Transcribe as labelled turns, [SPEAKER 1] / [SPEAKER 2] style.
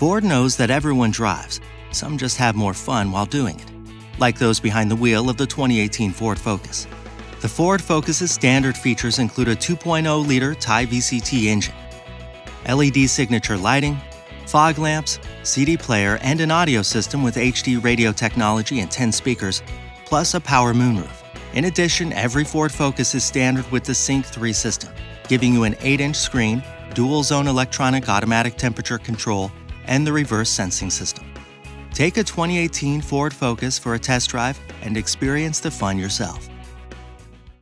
[SPEAKER 1] Ford knows that everyone drives, some just have more fun while doing it, like those behind the wheel of the 2018 Ford Focus. The Ford Focus's standard features include a 2.0 liter Ti VCT engine, LED signature lighting, fog lamps, CD player, and an audio system with HD radio technology and 10 speakers, plus a power moonroof. In addition, every Ford Focus is standard with the Sync 3 system, giving you an 8 inch screen, dual zone electronic automatic temperature control, and the reverse sensing system. Take a 2018 Ford Focus for a test drive and experience the fun yourself.